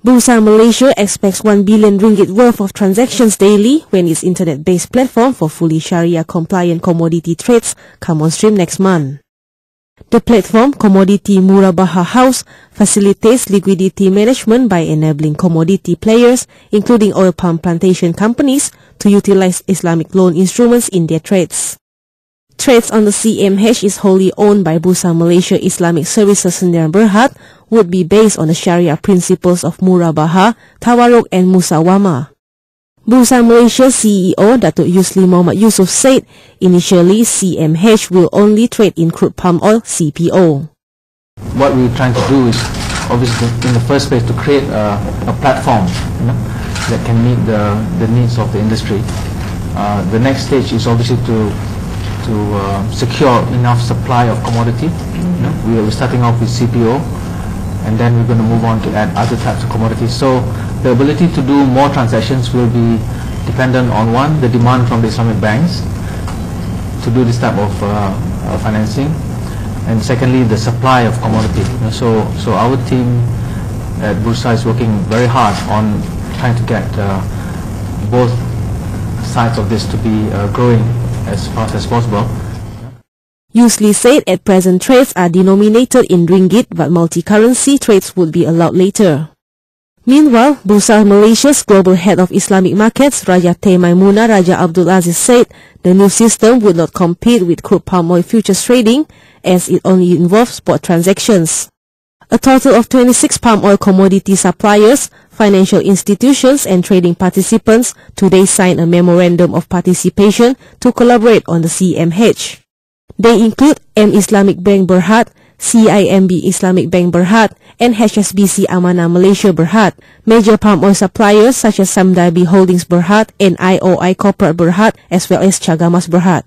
Bursa Malaysia expects 1 billion ringgit worth of transactions daily when its internet-based platform for fully Sharia-compliant commodity trades come on stream next month. The platform, Commodity Murabahah House, facilitates liquidity management by enabling commodity players, including oil palm plantation companies, to utilize Islamic loan instruments in their trades. Trades on the CMH is wholly owned by Bursa Malaysia Islamic Services Sdn Berhad, would be based on the Sharia principles of Murabaha, Tawarruq and Musawama. Bursa Malaysia CEO Datuk Yusli Mohamed Yusoff said initially CMH will only trade in crude palm oil CPO. What we're trying to do is obviously in the first place to create a, a platform you know, that can meet the, the needs of the industry. Uh, the next stage is obviously to to uh, secure enough supply of commodity. You know, we are starting off with CPO and then we're going to move on to add other types of commodities. So the ability to do more transactions will be dependent on one, the demand from the Islamic banks to do this type of uh, uh, financing, and secondly, the supply of commodity. So, so our team at Bursa is working very hard on trying to get uh, both sides of this to be uh, growing as fast as possible. Yusli said at present trades are denominated in ringgit but multi-currency trades would be allowed later. Meanwhile, Bursa Malaysia's global head of Islamic markets, Raja Teh Maimunah Raja Abdul Aziz said the new system would not compete with crude palm oil futures trading as it only involves spot transactions. A total of 26 palm oil commodity suppliers, financial institutions and trading participants today signed a memorandum of participation to collaborate on the CMH. They include AmIslamic Bank Berhad, CIMB Islamic Bank Berhad, and HSBC Amanah Malaysia Berhad. Major palm oil suppliers such as Sime Darby Holdings Berhad and IOI Corporate Berhad, as well as Cagamas Berhad.